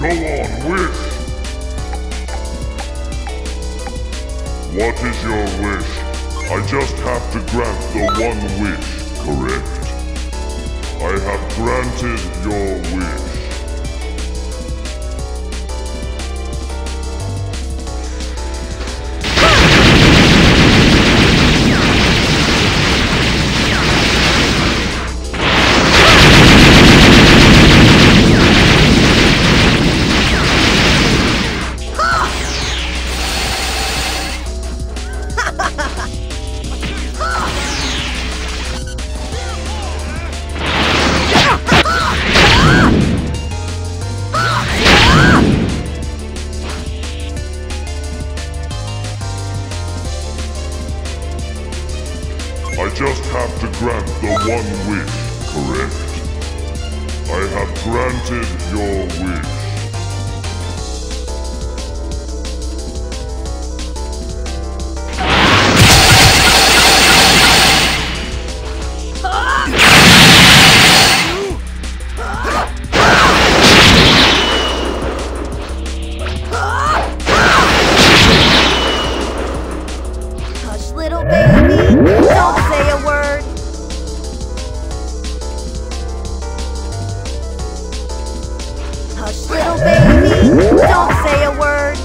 Go on, wish. What is your wish? I just have to grant the one wish, correct? I have granted your wish. Just have to grant the one wish, correct? I have granted your wish. Hush, little baby, don't say a word.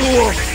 Ooh.